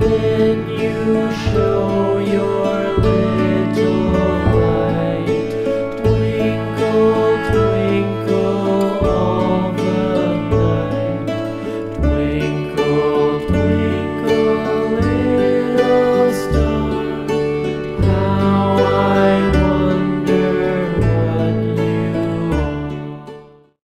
then you show